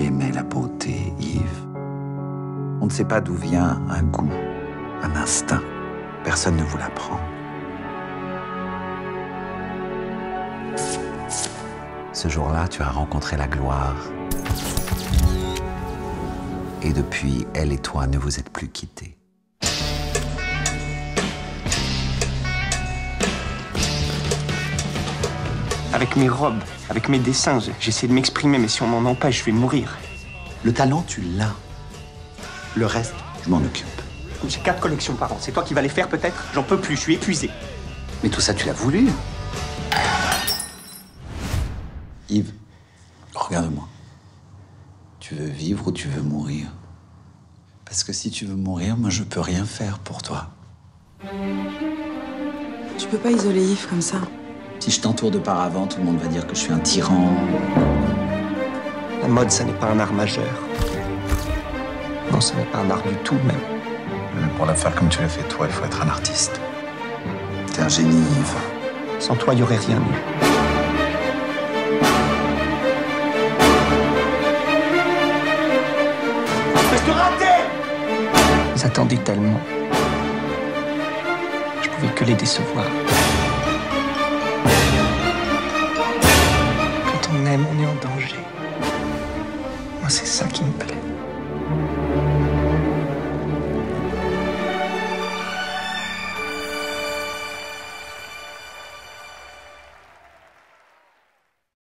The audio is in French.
tu aimais la beauté, Yves. On ne sait pas d'où vient un goût, un instinct. Personne ne vous l'apprend. Ce jour-là, tu as rencontré la gloire. Et depuis, elle et toi ne vous êtes plus quittés. Avec mes robes, avec mes dessins, j'essaie de m'exprimer, mais si on m'en empêche, je vais mourir. Le talent, tu l'as. Le reste, je m'en occupe. J'ai quatre collections par an. C'est toi qui vas les faire peut-être? J'en peux plus, je suis épuisé. Mais tout ça, tu l'as voulu. Yves, regarde-moi. Tu veux vivre ou tu veux mourir? Parce que si tu veux mourir, moi, je peux rien faire pour toi. Tu peux pas isoler Yves comme ça. Si je t'entoure de paravent, tout le monde va dire que je suis un tyran. La mode, ça n'est pas un art majeur. Non, ce n'est pas un art du tout, même. Mais pour la faire comme tu l'as fait toi, il faut être un artiste. T'es un génie, Yves. Sans toi, il n'y aurait rien eu. Ils attendaient tellement. Je pouvais que les décevoir. Você sabe quem é?